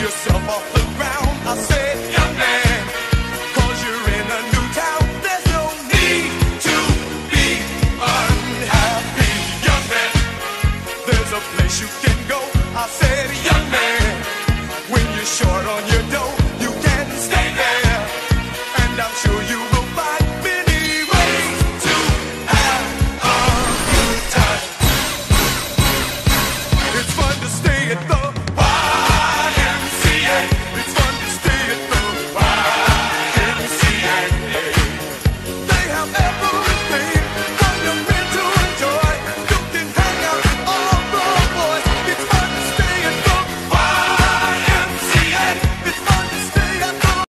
yourself off the ground. I said, young man, cause you're in a new town. There's no need to be unhappy, young man. There's a place you can go. I said, young man, when you're short on your dough, you can stay there. And I'm sure.